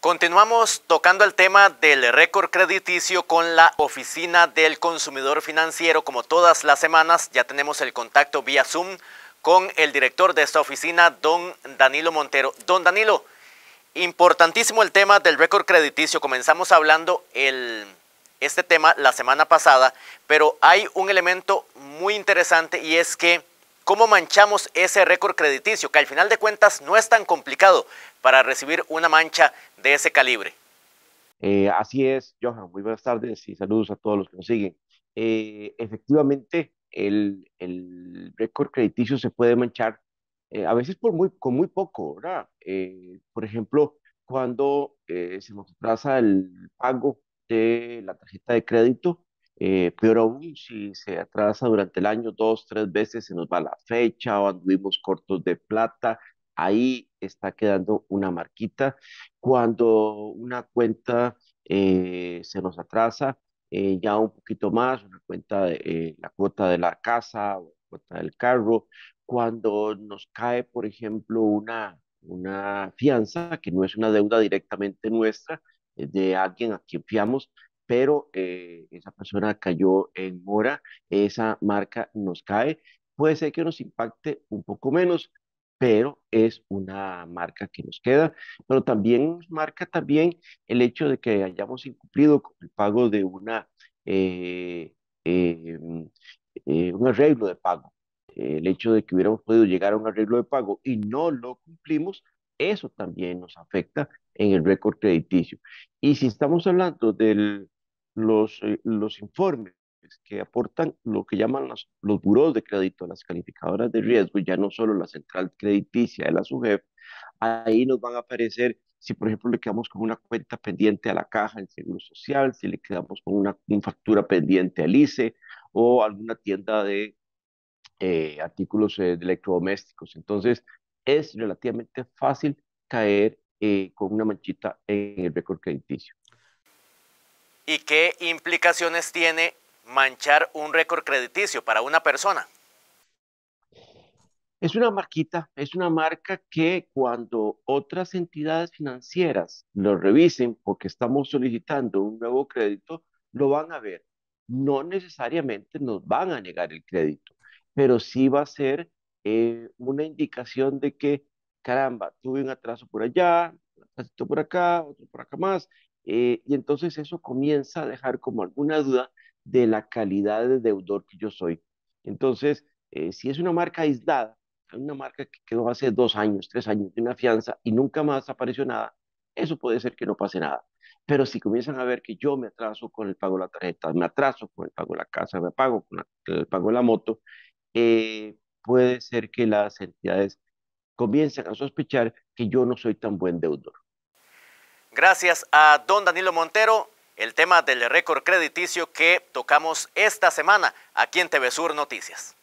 Continuamos tocando el tema del récord crediticio con la Oficina del Consumidor Financiero. Como todas las semanas, ya tenemos el contacto vía Zoom con el director de esta oficina, don Danilo Montero. Don Danilo, importantísimo el tema del récord crediticio. Comenzamos hablando el, este tema la semana pasada, pero hay un elemento muy interesante y es que cómo manchamos ese récord crediticio, que al final de cuentas no es tan complicado para recibir una mancha de ese calibre. Eh, así es, Johan. Muy buenas tardes y saludos a todos los que nos siguen. Eh, efectivamente, el, récord crediticio se puede manchar eh, a veces por con muy poco, ¿verdad? por ejemplo, cuando se nos atrasa el pago de la tarjeta de crédito, eh, peor aún, si se atrasa durante el año dos, tres veces, se nos va la fecha o anduvimos cortos de plata, ahí está quedando una marquita. Cuando una cuenta eh, se nos atrasa eh, ya un poquito más, una cuenta de la cuota de la casa o la cuota del carro, cuando nos cae, por ejemplo, una, una fianza, que no es una deuda directamente nuestra, de alguien a quien fiamos, pero eh, esa persona cayó en mora, esa marca nos cae, puede ser que nos impacte un poco menos, pero es una marca que nos queda, pero también marca también el hecho de que hayamos incumplido con el pago de una, eh, eh, un arreglo de pago. El hecho de que hubiéramos podido llegar a un arreglo de pago y no lo cumplimos, eso también nos afecta en el récord crediticio. Y si estamos hablando del los, eh, los informes que aportan lo que llaman los, los buros de crédito, las calificadoras de riesgo, ya no solo la central crediticia de la SUGEF, ahí nos van a aparecer si por ejemplo le quedamos con una cuenta pendiente a la caja del Seguro Social, si le quedamos con una, factura pendiente al ICE o alguna tienda de eh, artículos eh, de electrodomésticos. Entonces, es relativamente fácil caer con una manchita en el récord crediticio y qué implicaciones tiene manchar un récord crediticio para una persona. Es una marquita, es una marca que cuando otras entidades financieras lo revisen porque estamos solicitando un nuevo crédito, lo van a ver. No necesariamente nos van a negar el crédito, pero sí va a ser eh, una indicación de que, caramba, tuve un atraso por allá, un atraso por acá, otro por acá más, eh, y entonces eso comienza a dejar como alguna duda de la calidad de deudor que yo soy. Entonces, eh, si es una marca aislada, una marca que quedó hace dos años, tres años de una fianza y nunca más apareció nada, eso puede ser que no pase nada. Pero si comienzan a ver que yo me atraso con el pago de la tarjeta, me atraso con el pago de la casa, me pago con el pago de la moto, eh, puede ser que las entidades comiencen a sospechar que yo no soy tan buen deudor. Gracias a don Danilo Montero, el tema del récord crediticio que tocamos esta semana aquí en TV Sur Noticias.